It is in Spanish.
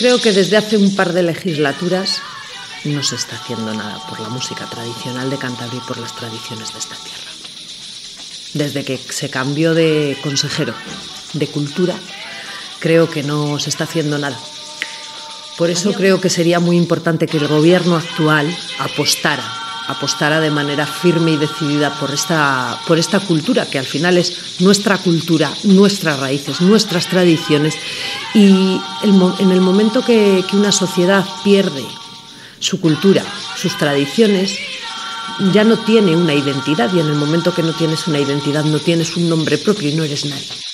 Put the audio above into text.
Creo que desde hace un par de legislaturas no se está haciendo nada por la música tradicional de Cantabria y por las tradiciones de esta tierra. Desde que se cambió de consejero de cultura, creo que no se está haciendo nada. Por eso creo que sería muy importante que el gobierno actual apostara, apostara de manera firme y decidida por esta, por esta cultura, que al final es nuestra cultura, nuestras raíces, nuestras tradiciones. Y en el momento que, que una sociedad pierde su cultura, sus tradiciones, ya no tiene una identidad y en el momento que no tienes una identidad no tienes un nombre propio y no eres nadie.